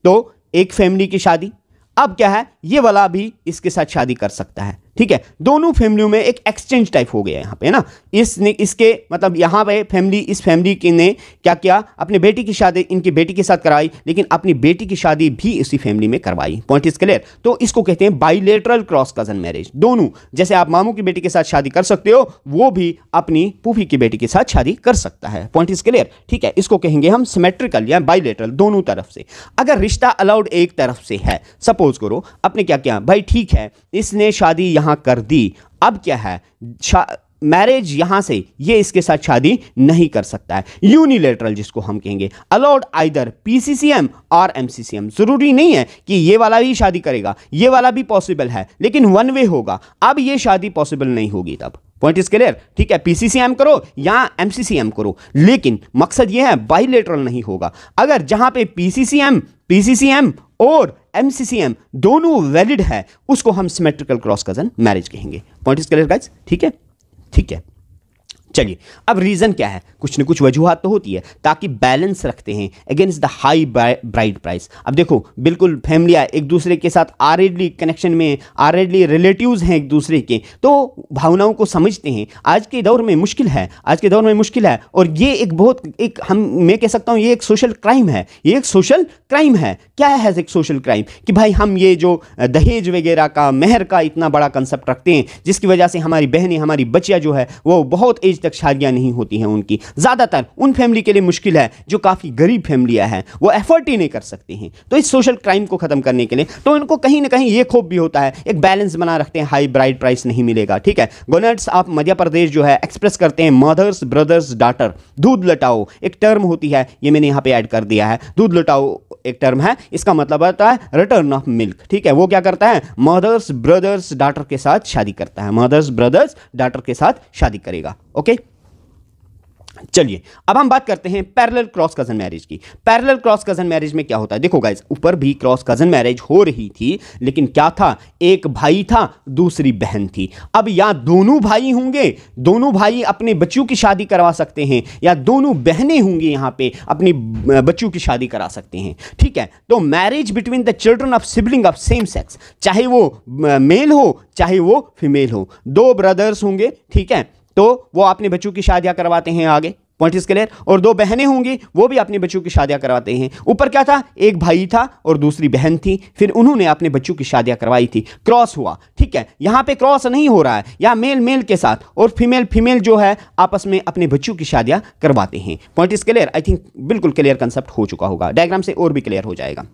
तो एक फैमिली की शादी। अब क्या है? ये वाला भी इसके साथ शादी कर सकता है। ठीक है? दोनों फैमिलियों में एक एक्सचेंज टाइप हो गया यहाँ पे ना? इसने, इसके मतलब यहाँ पे फैमिली इस फैमिली के ने क्या किया? अपने बेटी की शादी, इनकी बेटी के साथ कराई, लेकिन अपनी बेटी की शादी भी इसी फैमिली में करवाई। पॉइंट इज़ क्लियर तो इसको कहते हैं बाइलेटरल क्रॉस कज़न मैरिज दोनों, जैसे आप मामू की बेटी के साथ शादी कर सकते हो, वो भी अपनी पूफी की बेटी के साथ शादी कर सकता है। पॉइंट इज़ क्लियर ठीक है? इसको कहेंगे हम सिमेट्रिकल या बाइलेटरल दोनों तरफ़ से। अगर रिश्ता अलाउड एक तरफ़ से है सपोज़ करो, अपने क्या किया? भाई ठीक है, इसने शादी यहाँ यहाँ कर दी। अब क्या है? मैरिज यहाँ से, ये इसके साथ शादी नहीं कर सकता है। यूनिलेटरल जिसको हम कहेंगे। अलाउड आइदर पीसीसीएम और एमसीसीएम ज़रूरी नहीं है कि ये वाला भी शादी करेगा। ये वाला भी पॉसिबल है, लेकिन वन वे होगा। अब ये शादी पॉसिबल नहीं होगी तब। पॉइंट इज़ क्लियर ठीक है पीसीसीएम करो या एमसीसीएम करो। लेकिन मकसद ये है बाइलेटरल नहीं होगा। अगर जहाँ पे पीसीसीएम पीसीसीएम और एमसीसीएम दोनों वैलिड है, उसको हम सिमेट्रिकल क्रॉस कज़न मैरिज कहेंगे। पॉइंट इज़ क्लियर गाइज़ ठीक है? ठीक है। चलिए, अब रीज़न क्या है? कुछ न कुछ वजूहत तो होती है, ताकि बैलेंस रखते हैं against the high bride price अब देखो, बिल्कुल फैमिली एक दूसरे के साथ आरेडली कनेक्शन में आरेडली रिलेटिव्स हैं एक दूसरे के तो भावनाओं को समझते हैं। आज के दौर में मुश्किल है, आज के दौर में मुश्किल है, और ये एक बहुत, एक हम, मैं कह सकता हूँ, ये एक सोशल क्राइम है, ये एक सोशल क्राइम है। क्या है एक सोशल क्राइम कि भाई हम ये जो दहेज वगैरह का, मेहर का इतना बड़ा कंसेप्ट रखते हैं, जिसकी वजह से हमारी बहनें, हमारी बच्चियाँ जो है, वो बहुत एज तक शादियाँ नहीं होती हैं उनकी। ज़्यादातर उन फैमिली के लिए मुश्किल है, जो काफ़ी गरीब फैमिलियाँ हैं, वो एफर्ट ही नहीं कर सकती हैं। तो इस सोशल क्राइम को ख़त्म करने के लिए तो इनको कहीं ना कहीं ये खोप भी होता है, एक बैलेंस बना रखते हैं, हाई ब्राइड प्राइस नहीं मिलेगा, ठीक है? गोनेट्स आप मध्य प्रदेश जो है, एक्सप्रेस करते हैं, मदर्स ब्रदर्स डाटर, दूध लटाओ, एक टर्म होती है, ये मैंने यहाँ पे ऐड कर दिया है, दूध लटाओ एक टर्म है, इसका मतलब होता है रिटर्न ऑफ़ मिल्क ठीक है? वो क्या करता है? मदर्स ब्रदर्स डाटर के साथ शादी करता है। मदर्स ब्रदर्स डाटर के साथ शादी करेगा ओके चलिए, अब हम बात करते हैं पैरेलल क्रॉस कज़न मैरिज की। पैरेलल क्रॉस कज़न मैरिज में क्या होता है? देखो गाइज़ ऊपर भी क्रॉस कज़न मैरिज हो रही थी, लेकिन क्या था? एक भाई था, दूसरी बहन थी। अब या दोनों भाई होंगे, दोनों भाई अपने बच्चों की शादी करवा सकते हैं, या दोनों बहनें होंगी यहाँ पे अपनी बच्चों की शादी करा सकते हैं। ठीक है तो marriage between the children of sibling of same sex चाहे वो मेल हो, चाहे वो फीमेल हो, दो ब्रदर्स होंगे, ठीक है? तो वो अपने बच्चों की शादियाँ करवाते हैं आगे। पॉइंट इज़ क्लियर और दो बहनें होंगी, वो भी अपने बच्चों की शादियाँ करवाते हैं। ऊपर क्या था? एक भाई था और दूसरी बहन थी। फिर उन्होंने अपने बच्चों की शादियाँ करवाई थी। क्रॉस हुआ, ठीक है? यहाँ पे क्रॉस नहीं हो रहा है। यहाँ मेल मेल के साथ। और फीमेल फीमेल जो है, आपस में अपने बच्चों की शादियाँ करवाते हैं। Point is clear I think बिल्कुल क्लियर कंसेप्ट हो चुका होगा। डायग्राम से और भी क्लियर हो जाएगा।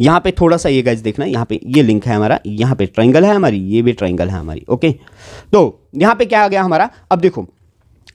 यहाँ पे थोड़ा सा ये गज देखना, यहाँ पे ये लिंक है हमारा, यहाँ पे ट्राइंगल है हमारी, ये भी ट्राइंगल है हमारी ओके तो यहाँ पे क्या आ गया हमारा? अब देखो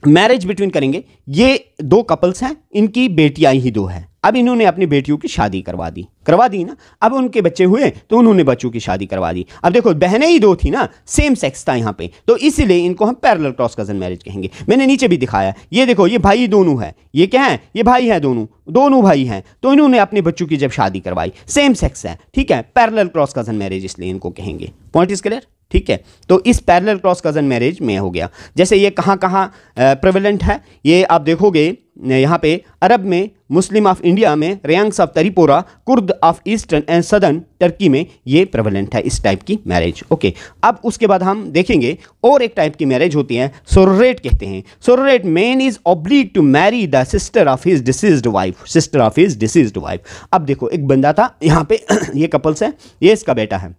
मैरिज बिटवीन करेंगे। ये दो कपल्स हैं, इनकी बेटियाँ ही दो हैं। अब इन्होंने अपनी बेटियों की शादी करवा दी। करवा दी ना? अब उनके बच्चे हुए तो उन्होंने बच्चों की शादी करवा दी। अब देखो, बहनें ही दो थी ना सेम सेक्स था यहाँ पे। तो इसीलिए इनको हम पैरेलल क्रॉस कज़न मैरिज कहेंगे। मैंने नीचे भी दिखाया ये देखो, ये भाई दोनों है। ये क्या है? ये भाई है दोनों। दोनों भाई हैं। तो इन्होंने अपने बच्चों की जब शादी करवाई। सेम सेक्स है। ठीक है? पैरेलल क्रॉस कज़न मैरिज इसलिए इनको कहेंगे। पॉइंट इज़ क्लियर ठीक है? तो इस पैरेलल क्रॉस कज़न मैरिज में हो गया। जैसे ये कहाँ कहाँ प्रेवलेंट है, ये आप देखोगे यहाँ पे अरब में, मुस्लिम ऑफ़ इंडिया में Reangs of Tripura Kurd of eastern and southern Turkey में ये प्रेवलेंट है इस टाइप की मैरिज ओके अब उसके बाद हम देखेंगे, और एक टाइप की मैरिज होती है सोरोरेट कहते हैं। Sororate man is obliged to marry the sister of his deceased wife sister of his deceased wife अब देखो, एक बंदा था, यहाँ पे ये कपल्स है, ये इसका बेटा है।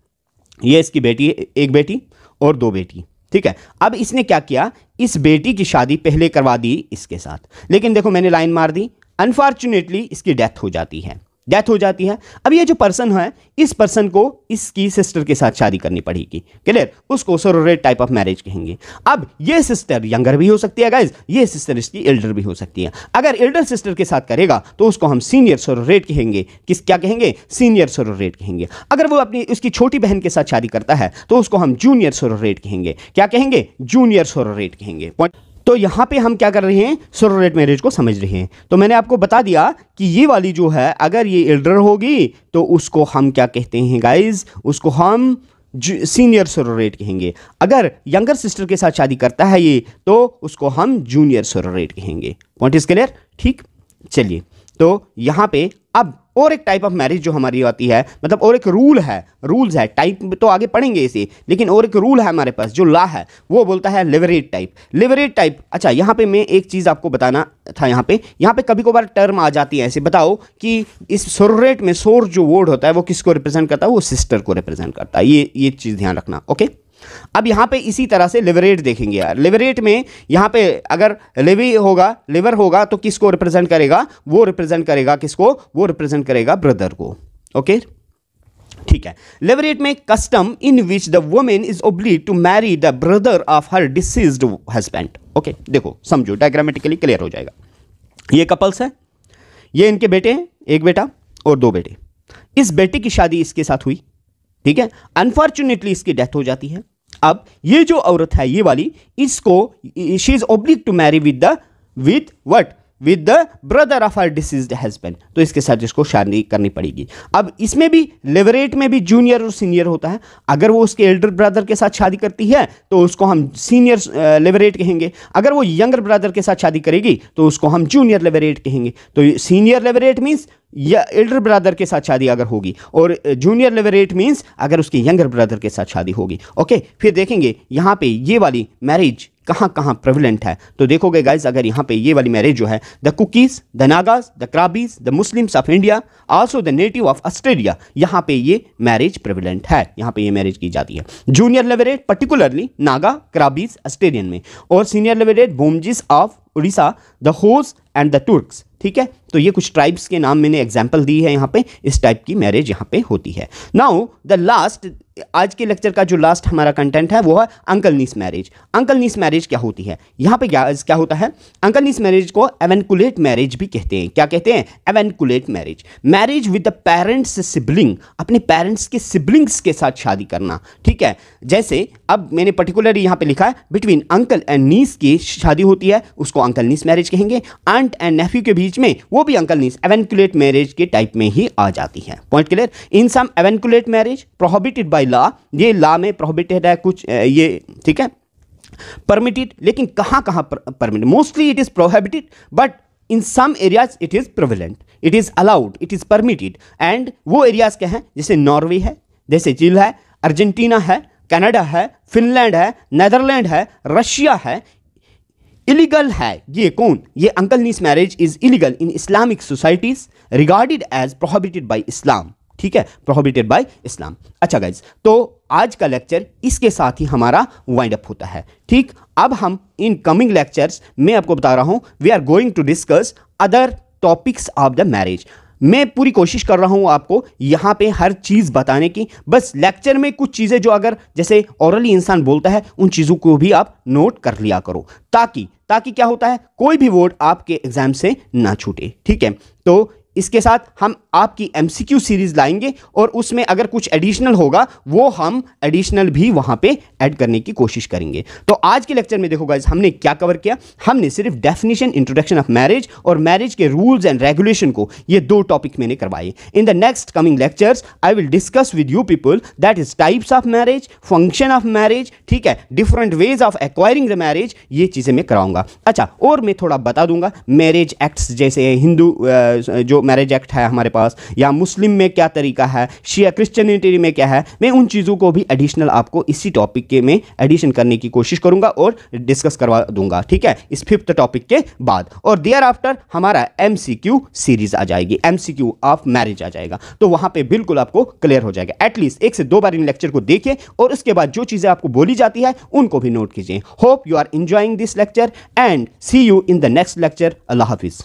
ये इसकी बेटी एक बेटी और दो बेटी, ठीक है? अब इसने क्या किया? इस बेटी की शादी पहले करवा दी इसके साथ। लेकिन देखो, मैंने लाइन मार दी। अनफॉर्चुनेटली इसकी डेथ हो जाती है। डेथ हो जाती है। अब ये जो पर्सन है, इस पर्सन को इसकी सिस्टर के साथ शादी करनी पड़ेगी। क्लियर उसको सोरोरेट टाइप ऑफ़ मैरिज कहेंगे। अब ये सिस्टर यंगर भी हो सकती है गाइज़ ये सिस्टर इसकी एल्डर भी हो सकती है। अगर एल्डर सिस्टर के साथ करेगा तो उसको हम सीनियर सोरोरेट कहेंगे। किस, क्या कहेंगे? सीनियर सोरोरेट कहेंगे। अगर वो अपनी, उसकी छोटी बहन के साथ शादी करता है तो उसको हम जूनियर सोरोरेट कहेंगे। क्या कहेंगे? जूनियर सोरोरेट कहेंगे। तो यहाँ पे हम क्या कर रहे हैं? सोरोरेट मैरिज को समझ रहे हैं। तो मैंने आपको बता दिया कि ये वाली जो है, अगर ये एल्डर होगी तो उसको हम क्या कहते हैं गाइज़ उसको हम सीनियर सोरोरेट कहेंगे। अगर यंगर सिस्टर के साथ शादी करता है ये तो उसको हम जूनियर सोरोरेट कहेंगे। पॉइंट इज़ क्लियर ठीक? चलिए। तो यहाँ पे अब और एक टाइप ऑफ़ मैरिज जो हमारी आती है मतलब और एक रूल है रूल्स है टाइप तो आगे पढ़ेंगे इसे, लेकिन और एक रूल है हमारे पास, जो ला है, वो बोलता है लिवरेट टाइप लिवरेट टाइप अच्छा यहाँ पे मैं एक चीज़ आपको बताना था यहाँ पे यहाँ पे कभी कभार टर्म आ जाती है ऐसे, बताओ कि इस सोरेट में सोर जो वर्ड होता है, वो किसको रिप्रेजेंट करता है? वो सिस्टर को रिप्रेजेंट करता है, ये ये चीज़ ध्यान रखना ओके अब यहाँ पे इसी तरह से लिवरेट देखेंगे यार। लिवरेट में यहाँ पे अगर लिवी होगा, लिवर होगा तो किसको रिप्रेजेंट करेगा? वो रिप्रेजेंट करेगा किसको? वो रिप्रेजेंट करेगा ब्रदर को। ओके? ठीक है। लिवरेट में custom in which the women is obliged to marry the brother of her deceased husband okay? देखो, समझो डायग्रामेटिकली क्लियर हो जाएगा। ये कपल्स है। ये इनके बेटे हैं, एक बेटा और दो बेटे। इस बेटे की शादी इसके साथ हुई, ठीक है? अनफॉर्चुनेटली इसकी डेथ हो जाती है। अब ये जो औरत है, ये वाली, इसको she is obliged to marry with the with what with the brother of her deceased husband तो इसके साथ इसको शादी करनी पड़ेगी। अब इसमें भी लेवरेट में भी जूनियर और सीनियर होता है। अगर वो उसके एल्डर ब्रदर के साथ शादी करती है तो उसको हम सीनियर लेवरेट कहेंगे। अगर वो यंगर ब्रदर के साथ शादी करेगी तो उसको हम जूनियर लेवरेट कहेंगे। तो सीनियर लेवरेट मीन्स या एल्डर ब्रदर के साथ शादी अगर होगी, और जूनियर लेवरेट मीन्स अगर उसके यंगर ब्रदर के साथ शादी होगी। ओके फिर देखेंगे यहाँ पे ये वाली मैरिज कहाँ कहाँ प्रेवलेंट है? तो देखोगे गाइज़ अगर यहाँ पे ये वाली मैरिज जो है the Kukis the Nagas the Karbis the Muslims of India also the native of Australia यहाँ पे ये मैरिज प्रेवलेंट है। यहाँ पे ये मैरिज की जाती है। Junior levirate particularly Naga Karbis Australian में। और senior levirate Bhumijs of Orissa the Hos and the Turks ठीक है? तो ये कुछ ट्राइब्स के नाम मैंने एग्ज़ाम्पल दी है यहाँ पे। इस टाइप की मैरिज यहाँ पे होती है। नाउ द लास्ट आज के लेक्चर का जो लास्ट हमारा कंटेंट है, वो है uncle niece marriage uncle niece marriage क्या होती है? यहाँ पे क्या क्या होता है? अंकल नीस मैरिज को एवेंकुलेट मैरिज भी कहते हैं। क्या कहते हैं? Avunculate marriage marriage with the parents sibling अपने पेरेंट्स के सिबलिंग्स के साथ शादी करना। ठीक है? जैसे, अब मैंने पर्टिकुलरली यहाँ पे लिखा है बिटवीन अंकल एंड नीस की शादी होती है, उसको अंकल नीस मैरिज कहेंगे। आंट एंड नेफ्यू के बीच में, वो भी अंकल नीस एवेंकुलेट मैरिज के टाइप में ही आ जाती है। Point clear in some avunculate marriage prohibited by law, ये लॉ में प्रोहिबिटेड है, कुछ ये, ठीक है? परमिटेड लेकिन कहाँ कहाँ permitted mostly it is prohibited but in some areas it is prevalent it is allowed it is permitted and वो एरियाज़ क्या हैं? जैसे नॉर्वे है, जैसे चिल है अर्जेंटीना है कनाडा है फिनलैंड है नेदरलैंड है रशिया है इलीगल है। ये कौन? ये uncle niece marriage is illegal in Islamic societies regarded as prohibited by Islam ठीक है? प्रोहिबिटेड बाय इस्लाम अच्छा गाइज़ तो आज का लेक्चर इसके साथ ही हमारा वाइंड अप होता है। ठीक? अब हम इन कमिंग लेक्चर्स मैं आपको बता रहा हूँ we are going to discuss other topics of the marriage मैं पूरी कोशिश कर रहा हूँ आपको यहाँ पे हर चीज़ बताने की। बस लेक्चर में कुछ चीज़ें जो अगर जैसे औरली इंसान बोलता है, उन चीज़ों को भी आप नोट कर लिया करो। ताकि ताकि क्या होता है? कोई भी वर्ड आपके एग्ज़ाम से ना छूटे। ठीक है? तो इसके साथ हम आपकी एमसीक्यू सीरीज़ लाएँगे और उसमें अगर कुछ एडिशनल होगा, वो हम एडिशनल भी वहाँ पे ऐड करने की कोशिश करेंगे। तो आज के लेक्चर में देखो गाइज़ हमने क्या कवर किया? हमने सिर्फ़ डेफिनेशन इंट्रोडक्शन ऑफ़ मैरिज और मैरिज के रूल्स एंड रेगुलेशन को ये दो टॉपिक मैंने करवाए। In the next coming lectures I will discuss with you people that is types of marriage function of marriage ठीक है? Different ways of acquiring the marriage ये चीज़ें मैं कराऊँगा। अच्छा और मैं थोड़ा बता दूँगा मैरिज एक्ट्स जैसे हिंदू जो मैरिज एक्ट है हमारे पास, या मुस्लिम में क्या तरीका है शिया क्रिश्चियनिटी में क्या है, मैं उन चीज़ों को भी एडिशनल आपको इसी टॉपिक के में एडिशन करने की कोशिश करूँगा और डिस्कस करवा दूँगा, ठीक है? इस फिफ्थ टॉपिक के बाद। और देयर आफ्टर हमारा एम सीरीज़ आ जाएगी एम ऑफ़ मैरिज आ जाएगा। तो वहाँ पर बिल्कुल आपको क्लियर हो जाएगा। एटलीस्ट एक से दो बार इन लेक्चर को देखिए और उसके बाद जो चीज़ें आपको बोली जाती है, उनको भी नोट कीजिए। Hope you are enjoying this lecture and see you in the next lecture अल्लाह हाफिज़।